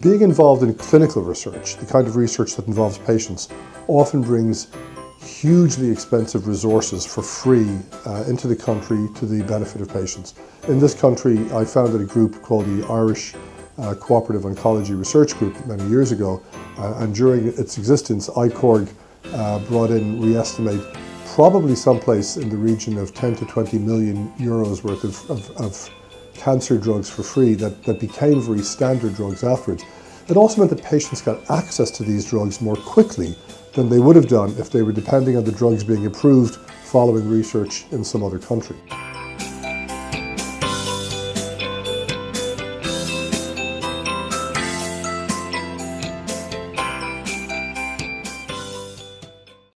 Being involved in clinical research, the kind of research that involves patients, often brings hugely expensive resources for free uh, into the country to the benefit of patients. In this country, I founded a group called the Irish uh, Cooperative Oncology Research Group many years ago, uh, and during its existence, ICORG uh, brought in, we estimate, probably someplace in the region of 10 to 20 million euros worth of, of, of cancer drugs for free that, that became very standard drugs afterwards. It also meant that patients got access to these drugs more quickly than they would have done if they were depending on the drugs being approved following research in some other country.